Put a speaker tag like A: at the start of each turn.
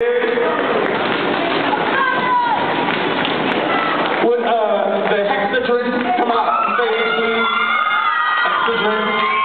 A: Would uh, the hexadron come out on stage, please? Hexadron.